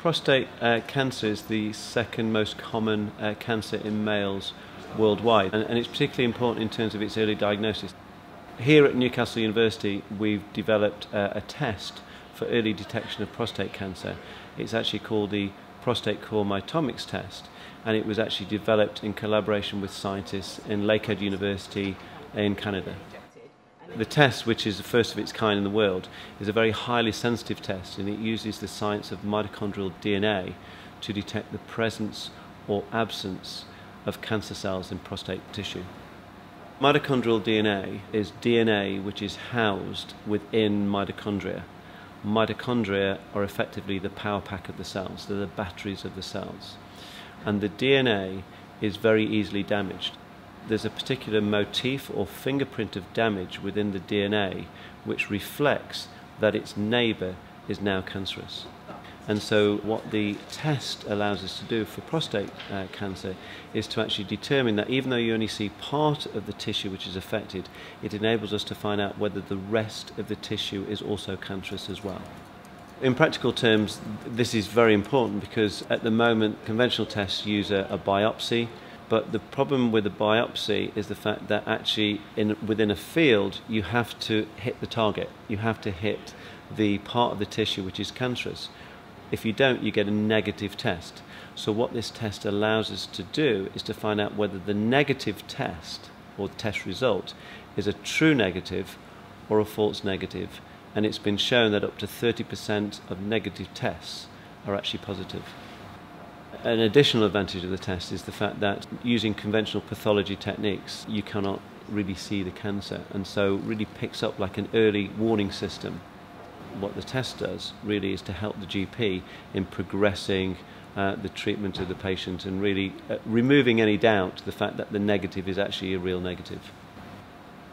Prostate uh, cancer is the second most common uh, cancer in males worldwide, and, and, it's particularly important in terms of its early diagnosis. Here at Newcastle University, we've developed uh, a test for early detection of prostate cancer. It's actually called the prostate core mitomics test, and it was actually developed in collaboration with scientists in Lakehead University in Canada. The test, which is the first of its kind in the world, is a very highly sensitive test and it uses the science of mitochondrial DNA to detect the presence or absence of cancer cells in prostate tissue. Mitochondrial DNA is DNA which is housed within mitochondria. Mitochondria are effectively the power pack of the cells, they're the batteries of the cells. And the DNA is very easily damaged there's a particular motif or fingerprint of damage within the DNA which reflects that its neighbour is now cancerous. And so, what the test allows us to do for prostate uh, cancer is to actually determine that even though you only see part of the tissue which is affected, it enables us to find out whether the rest of the tissue is also cancerous as well. In practical terms, this is very important because at the moment, conventional tests use a, a biopsy but the problem with a biopsy is the fact that actually in, within a field you have to hit the target. You have to hit the part of the tissue which is cancerous. If you don't, you get a negative test. So what this test allows us to do is to find out whether the negative test or test result is a true negative or a false negative. And it's been shown that up to 30% of negative tests are actually positive. An additional advantage of the test is the fact that using conventional pathology techniques, you cannot really see the cancer, and so really picks up like an early warning system. What the test does really is to help the GP in progressing uh, the treatment of the patient and really uh, removing any doubt the fact that the negative is actually a real negative.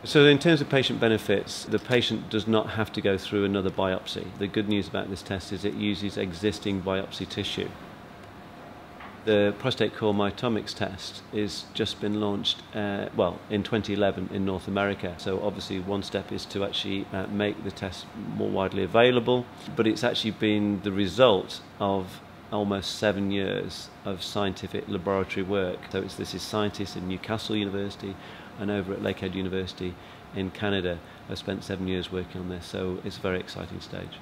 So, in terms of patient benefits, the patient does not have to go through another biopsy. The good news about this test is it uses existing biopsy tissue. The prostate core mitomics test is just been launched, uh, well, in 2011 in North America. So obviously one step is to actually uh, make the test more widely available, but it's actually been the result of almost seven years of scientific laboratory work. So this is scientists in Newcastle University and over at Lakehead University in Canada have spent seven years working on this. So it's a very exciting stage.